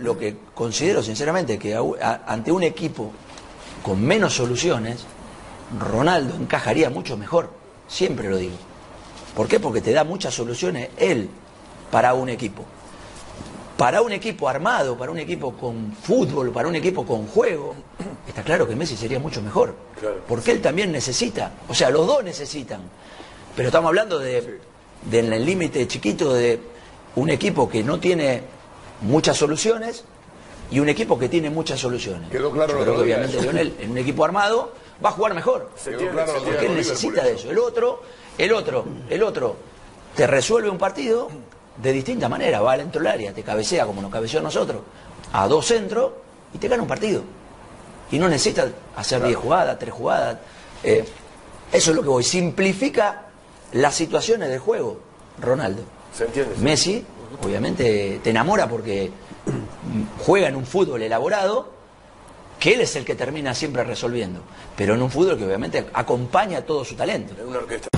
lo que considero sinceramente que a- a- ante un equipo con menos soluciones, Ronaldo encajaría mucho mejor, siempre lo digo. ¿Por qué? Porque te da muchas soluciones él para un equipo. Para un equipo armado, para un equipo con fútbol, para un equipo con juego, está claro que Messi sería mucho mejor. Claro. Porque él también necesita, o sea, los dos necesitan. Pero estamos hablando de, de en el límite chiquito de un equipo que no tiene muchas soluciones y un equipo que tiene muchas soluciones. Quedó claro Yo creo que obviamente eso. Lionel en un equipo armado va a jugar mejor. Se Quedó claro Porque él necesita de eso. El otro, el otro, el otro te resuelve un partido de distinta manera. Va dentro del área, te cabecea como nos cabeceó a nosotros, a dos centros y te gana un partido. Y no necesita hacer 10 jugadas, 3 jugadas. Eh, eso es lo que voy. Simplifica las situaciones del juego, Ronaldo. Se entiende. sí. Messi, obviamente, te enamora porque juega en un fútbol elaborado que él es el que termina siempre resolviendo, pero en un fútbol que obviamente acompaña todo su talento. En una orquesta.